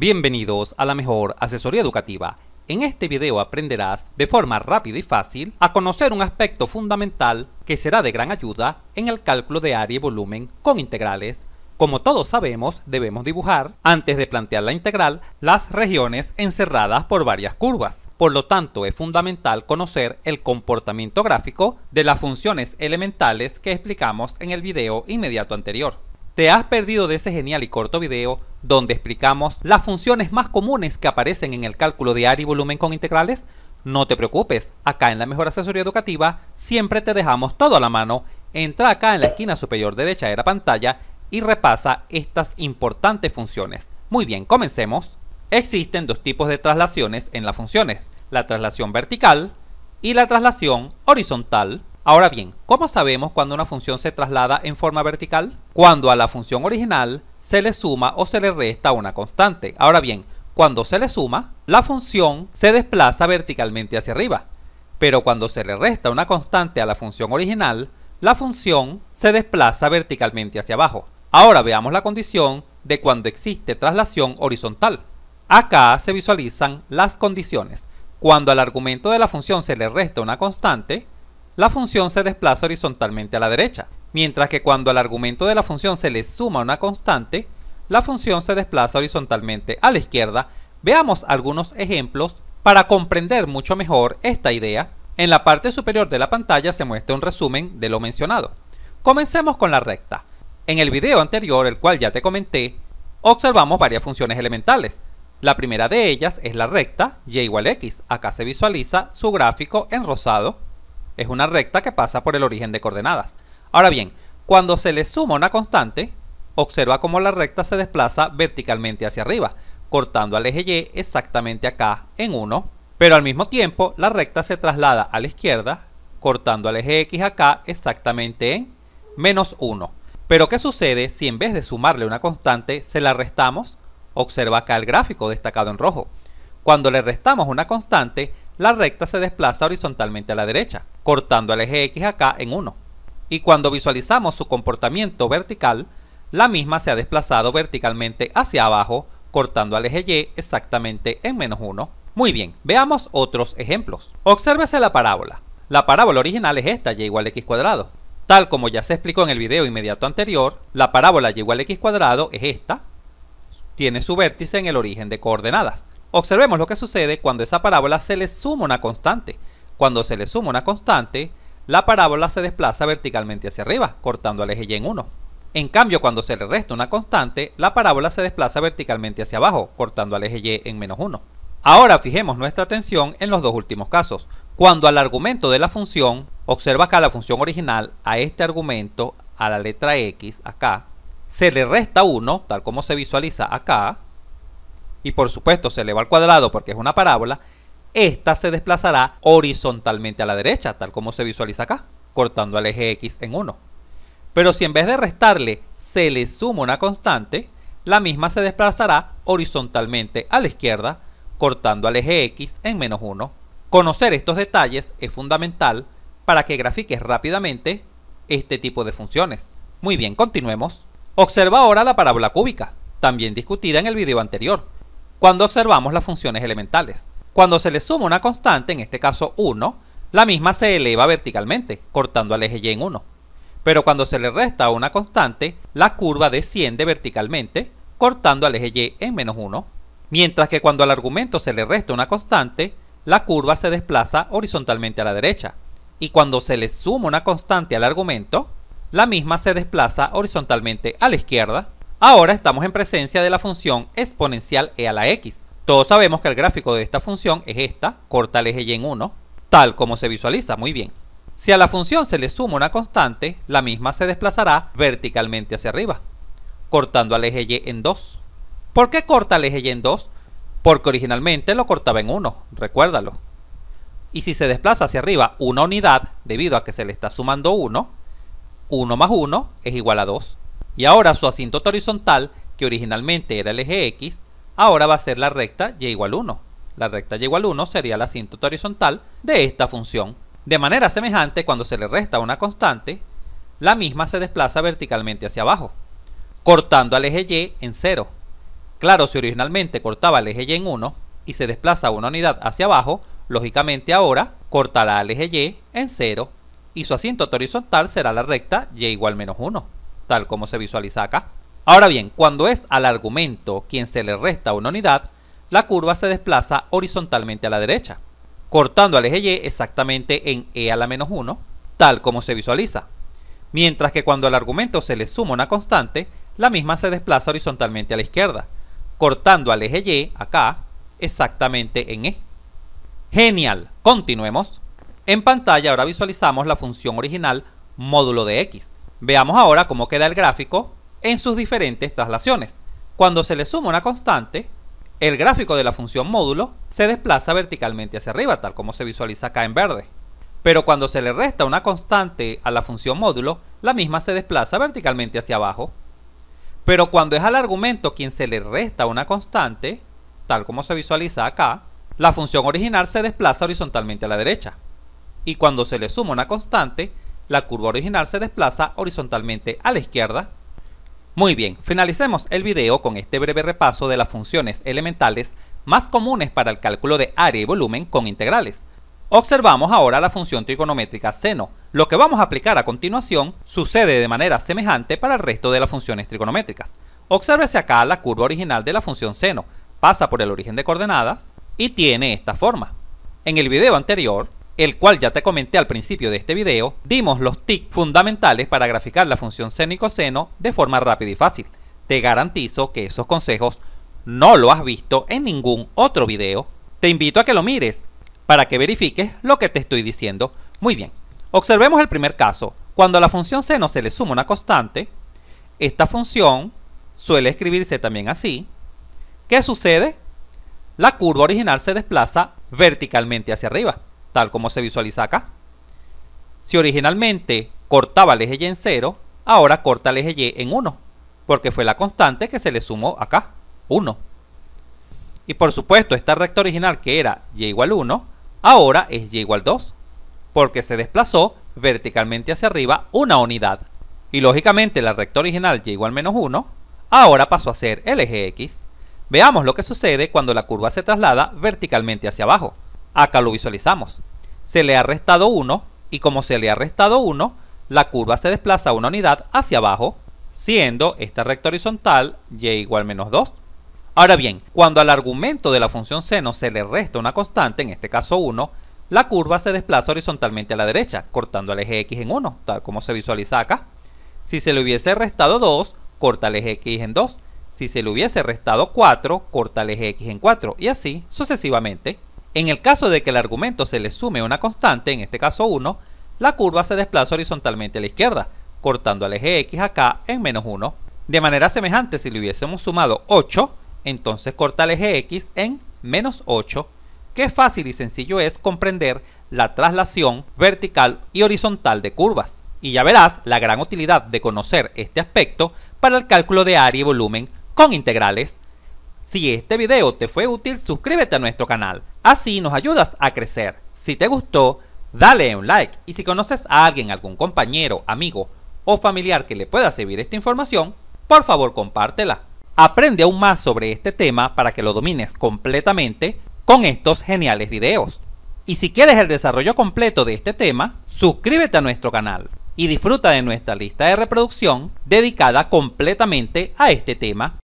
Bienvenidos a la mejor asesoría educativa. En este video aprenderás de forma rápida y fácil a conocer un aspecto fundamental que será de gran ayuda en el cálculo de área y volumen con integrales. Como todos sabemos, debemos dibujar, antes de plantear la integral, las regiones encerradas por varias curvas. Por lo tanto, es fundamental conocer el comportamiento gráfico de las funciones elementales que explicamos en el video inmediato anterior. ¿Te has perdido de ese genial y corto video donde explicamos las funciones más comunes que aparecen en el cálculo de área y volumen con integrales? No te preocupes, acá en la mejor asesoría educativa siempre te dejamos todo a la mano. Entra acá en la esquina superior derecha de la pantalla y repasa estas importantes funciones. Muy bien, comencemos. Existen dos tipos de traslaciones en las funciones, la traslación vertical y la traslación horizontal. Ahora bien, ¿cómo sabemos cuando una función se traslada en forma vertical? Cuando a la función original se le suma o se le resta una constante. Ahora bien, cuando se le suma, la función se desplaza verticalmente hacia arriba. Pero cuando se le resta una constante a la función original, la función se desplaza verticalmente hacia abajo. Ahora veamos la condición de cuando existe traslación horizontal. Acá se visualizan las condiciones. Cuando al argumento de la función se le resta una constante, la función se desplaza horizontalmente a la derecha, mientras que cuando al argumento de la función se le suma una constante, la función se desplaza horizontalmente a la izquierda. Veamos algunos ejemplos para comprender mucho mejor esta idea. En la parte superior de la pantalla se muestra un resumen de lo mencionado. Comencemos con la recta. En el video anterior, el cual ya te comenté, observamos varias funciones elementales. La primera de ellas es la recta y igual x. Acá se visualiza su gráfico en rosado es una recta que pasa por el origen de coordenadas. Ahora bien, cuando se le suma una constante, observa cómo la recta se desplaza verticalmente hacia arriba, cortando al eje Y exactamente acá en 1, pero al mismo tiempo la recta se traslada a la izquierda, cortando al eje X acá exactamente en menos 1. Pero ¿qué sucede si en vez de sumarle una constante se la restamos? Observa acá el gráfico destacado en rojo. Cuando le restamos una constante, la recta se desplaza horizontalmente a la derecha, cortando al eje X acá en 1. Y cuando visualizamos su comportamiento vertical, la misma se ha desplazado verticalmente hacia abajo, cortando al eje Y exactamente en menos 1. Muy bien, veamos otros ejemplos. Obsérvese la parábola. La parábola original es esta, y igual a x cuadrado. Tal como ya se explicó en el video inmediato anterior, la parábola y igual a x cuadrado es esta. Tiene su vértice en el origen de coordenadas. Observemos lo que sucede cuando esa parábola se le suma una constante. Cuando se le suma una constante, la parábola se desplaza verticalmente hacia arriba, cortando al eje Y en 1. En cambio, cuando se le resta una constante, la parábola se desplaza verticalmente hacia abajo, cortando al eje Y en menos 1. Ahora fijemos nuestra atención en los dos últimos casos. Cuando al argumento de la función, observa acá la función original, a este argumento, a la letra X, acá, se le resta 1, tal como se visualiza acá, y por supuesto se eleva al cuadrado porque es una parábola, esta se desplazará horizontalmente a la derecha, tal como se visualiza acá, cortando al eje X en 1. Pero si en vez de restarle se le suma una constante, la misma se desplazará horizontalmente a la izquierda, cortando al eje X en menos 1. Conocer estos detalles es fundamental para que grafiques rápidamente este tipo de funciones. Muy bien, continuemos. Observa ahora la parábola cúbica, también discutida en el video anterior cuando observamos las funciones elementales. Cuando se le suma una constante, en este caso 1, la misma se eleva verticalmente, cortando al eje Y en 1. Pero cuando se le resta una constante, la curva desciende verticalmente, cortando al eje Y en menos 1. Mientras que cuando al argumento se le resta una constante, la curva se desplaza horizontalmente a la derecha. Y cuando se le suma una constante al argumento, la misma se desplaza horizontalmente a la izquierda, Ahora estamos en presencia de la función exponencial e a la x. Todos sabemos que el gráfico de esta función es esta, corta el eje y en 1, tal como se visualiza, muy bien. Si a la función se le suma una constante, la misma se desplazará verticalmente hacia arriba, cortando al eje y en 2. ¿Por qué corta el eje y en 2? Porque originalmente lo cortaba en 1, recuérdalo. Y si se desplaza hacia arriba una unidad, debido a que se le está sumando 1, 1 más 1 es igual a 2. Y ahora su asíntota horizontal, que originalmente era el eje X, ahora va a ser la recta y igual 1. La recta y igual 1 sería la asíntota horizontal de esta función. De manera semejante, cuando se le resta una constante, la misma se desplaza verticalmente hacia abajo, cortando al eje Y en 0. Claro, si originalmente cortaba el eje Y en 1 y se desplaza una unidad hacia abajo, lógicamente ahora cortará el eje Y en 0 y su asíntota horizontal será la recta Y igual menos 1, tal como se visualiza acá. Ahora bien, cuando es al argumento quien se le resta una unidad, la curva se desplaza horizontalmente a la derecha, cortando al eje Y exactamente en E a la menos 1, tal como se visualiza. Mientras que cuando al argumento se le suma una constante, la misma se desplaza horizontalmente a la izquierda, cortando al eje Y, acá, exactamente en E. Genial, continuemos. En pantalla ahora visualizamos la función original módulo de x. Veamos ahora cómo queda el gráfico en sus diferentes traslaciones. Cuando se le suma una constante, el gráfico de la función módulo se desplaza verticalmente hacia arriba, tal como se visualiza acá en verde. Pero cuando se le resta una constante a la función módulo, la misma se desplaza verticalmente hacia abajo. Pero cuando es al argumento quien se le resta una constante, tal como se visualiza acá, la función original se desplaza horizontalmente a la derecha. Y cuando se le suma una constante, la curva original se desplaza horizontalmente a la izquierda muy bien, finalicemos el video con este breve repaso de las funciones elementales más comunes para el cálculo de área y volumen con integrales. Observamos ahora la función trigonométrica seno. Lo que vamos a aplicar a continuación sucede de manera semejante para el resto de las funciones trigonométricas. Obsérvese acá la curva original de la función seno. Pasa por el origen de coordenadas y tiene esta forma. En el video anterior el cual ya te comenté al principio de este video, dimos los tics fundamentales para graficar la función seno y coseno de forma rápida y fácil. Te garantizo que esos consejos no lo has visto en ningún otro video. Te invito a que lo mires para que verifiques lo que te estoy diciendo. Muy bien, observemos el primer caso. Cuando a la función seno se le suma una constante, esta función suele escribirse también así. ¿Qué sucede? La curva original se desplaza verticalmente hacia arriba tal como se visualiza acá. Si originalmente cortaba el eje Y en 0, ahora corta el eje Y en 1, porque fue la constante que se le sumó acá, 1. Y por supuesto, esta recta original que era Y igual 1, ahora es Y igual 2, porque se desplazó verticalmente hacia arriba una unidad. Y lógicamente la recta original Y igual menos 1, ahora pasó a ser el eje X. Veamos lo que sucede cuando la curva se traslada verticalmente hacia abajo. Acá lo visualizamos. Se le ha restado 1 y como se le ha restado 1, la curva se desplaza una unidad hacia abajo, siendo esta recta horizontal y igual menos 2. Ahora bien, cuando al argumento de la función seno se le resta una constante, en este caso 1, la curva se desplaza horizontalmente a la derecha, cortando el eje x en 1, tal como se visualiza acá. Si se le hubiese restado 2, corta el eje x en 2. Si se le hubiese restado 4, corta el eje x en 4, y así sucesivamente. En el caso de que el argumento se le sume una constante, en este caso 1, la curva se desplaza horizontalmente a la izquierda, cortando al eje x acá en menos 1. De manera semejante, si le hubiésemos sumado 8, entonces corta el eje x en menos 8. Qué fácil y sencillo es comprender la traslación vertical y horizontal de curvas. Y ya verás la gran utilidad de conocer este aspecto para el cálculo de área y volumen con integrales si este video te fue útil, suscríbete a nuestro canal, así nos ayudas a crecer. Si te gustó, dale un like y si conoces a alguien, algún compañero, amigo o familiar que le pueda servir esta información, por favor compártela. Aprende aún más sobre este tema para que lo domines completamente con estos geniales videos. Y si quieres el desarrollo completo de este tema, suscríbete a nuestro canal y disfruta de nuestra lista de reproducción dedicada completamente a este tema